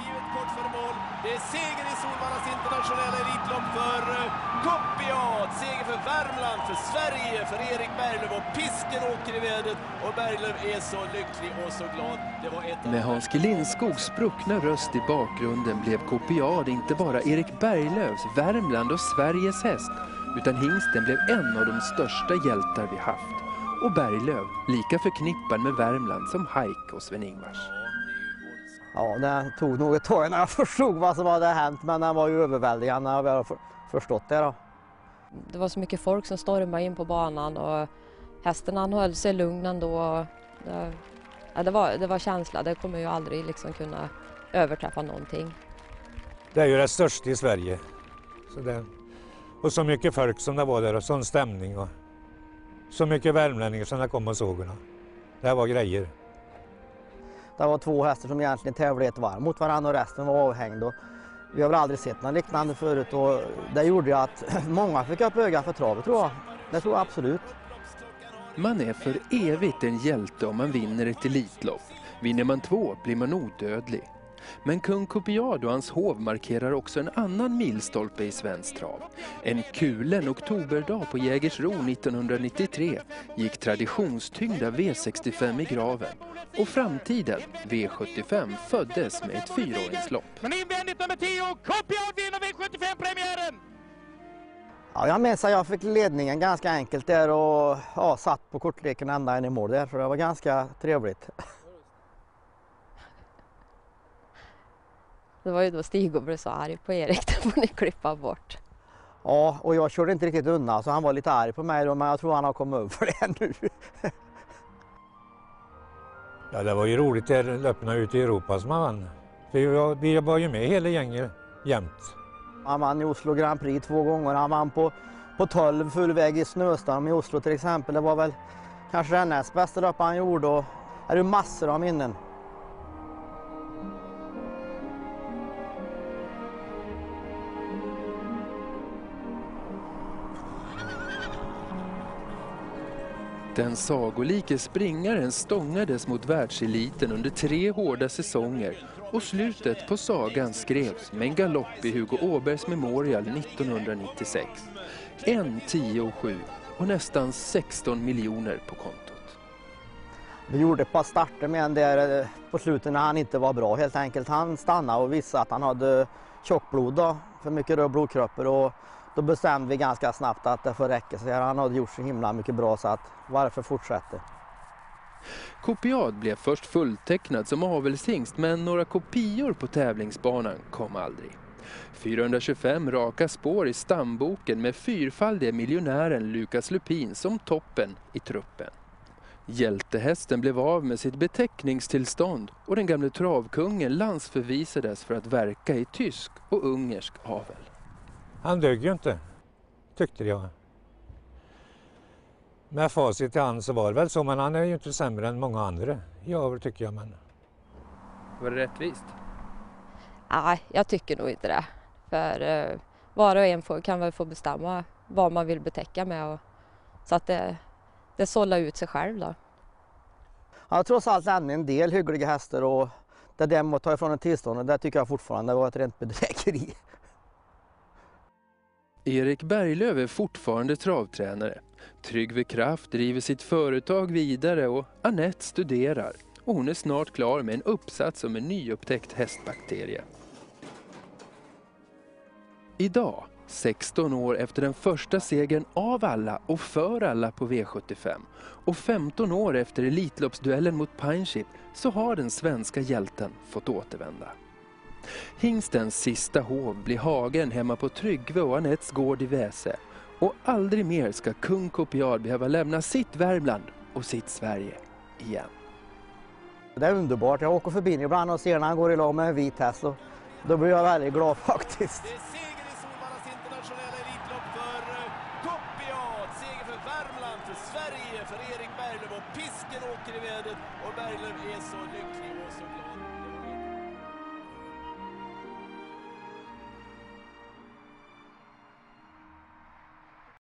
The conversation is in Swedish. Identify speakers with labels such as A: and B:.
A: uppgivet kort före mål. Det är seger i Solvallas internationella elitlopp för eh, Kopiat. Seger för Värmland, för Sverige, för Erik Berglöf. Och pisken åker i vädret och Berglöf är så lycklig och så glad. Det var ett
B: Med Hans G. Lindskogs spruckna röst i bakgrunden blev Kopiad inte bara Erik Berglöfs, Värmland och Sveriges häst utan hingsten blev en av de största hjältar vi haft. Och Berglöf lika förknippad med Värmland som Haik och Sven-Ingvars.
C: Ja, det tog nog ett tag innan jag förstod vad som hade hänt men den var ju överväldigande när jag väl förstått det. Då.
D: Det var så mycket folk som stormade in på banan och hästen han höll sig lugn ändå. Det, ja, det, var, det var känsla, det kommer ju aldrig liksom kunna överträffa någonting.
E: Det är ju det största i Sverige. Så det, och så mycket folk som det var där och sån stämning. Och så mycket värmlänningar som det kom och såg. Det var grejer.
C: Det var två hästar som egentligen tävlade ett varv mot varandra och resten var avhängd. Och vi har väl aldrig sett något liknande förut och det gjorde ju att många fick upp ögat för travet tror jag. Det tror jag absolut.
B: Man är för evigt en hjälte om man vinner ett Elitlopp. Vinner man två blir man odödlig. Men kung Kopiad och hans hov markerar också en annan milstolpe i svensk trav. En kulen oktoberdag på Jägersro 1993 gick traditionstyngda V65 i graven och framtiden V75 föddes med ett fyraåringslopp.
A: Men invändigt nummer 10, Kopiad vinner V75-premiären!
C: Ja, jag minns att jag fick ledningen ganska enkelt där och ja, satt på kortleken ända in i mål där så det var ganska trevligt.
D: Det var ju då Stig blev så arg på Erik, det får ni klippa bort.
C: Ja, och jag körde inte riktigt undan så han var lite arg på mig då men jag tror han har kommit över det nu.
E: Ja, det var ju roligt där löppen ute i Europa som man vann. För vi- vi var ju med hela gänget jämt.
C: Han vann i Oslo Grand Prix två gånger. Han vann på, på 12 full väg i snöstorm i Oslo till exempel. Det var väl kanske den näst bästa lopp han gjorde och det är ju massor av minnen.
B: Den sagolike springaren stångades mot världseliten under tre hårda säsonger och slutet på sagan skrevs med en galopp i Hugo Åbergs Memorial 1996. En 10 och 7 och nästan 16 miljoner på kontot.
C: Vi gjorde ett par starter med en där eh, på slutet när han inte var bra helt enkelt. Han stannade och visade att han hade tjockblod då, för mycket röd blodkroppar och då bestämde vi ganska snabbt att det får räcka. Så han hade gjort så himla mycket bra så att varför fortsätta?
B: Kopiad blev först fulltecknad som avelshingst men några kopior på tävlingsbanan kom aldrig. 425 raka spår i stamboken med fyrfaldige miljonären Lukas Lupin som toppen i truppen. Hjältehästen blev av med sitt beteckningstillstånd och den gamle travkungen landsförvisades för att verka i tysk och ungersk avel.
E: Han dög ju inte, tyckte jag. Med facit i hand så var det väl så, men han är ju inte sämre än många andra i avel tycker jag. Men...
B: Var det rättvist?
D: Nej, jag tycker nog inte det. För eh, var och en får, kan väl få bestämma vad man vill betäcka med och, så att det, det sållar ut sig själv då.
C: Har trots allt ännu en del hyggliga hästar och det där med att ta ifrån en tillstånd, det tycker jag fortfarande var ett rent bedrägeri.
B: Erik Berglöf är fortfarande travtränare. Tryggve Kraft driver sitt företag vidare och Annette studerar. Och hon är snart klar med en uppsats om en nyupptäckt hästbakterie. Idag, 16 år efter den första segern av alla och för alla på V75 och 15 år efter Elitloppsduellen mot Pineship så har den svenska hjälten fått återvända. Hingstens sista hov blir hagen hemma på Tryggve och Anettes gård i Väse. Och aldrig mer ska kung Kopiad behöva lämna sitt Värmland och sitt Sverige igen.
C: Det är underbart. Jag åker förbi ibland och ser när han går i lag med en vit häst och då blir jag väldigt glad faktiskt.
A: Eh, Sverige, för Erik Berglöf. Och pisken åker i vädret och Berglöf är så lycklig och så glad.